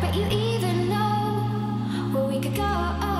but you even know where we could go.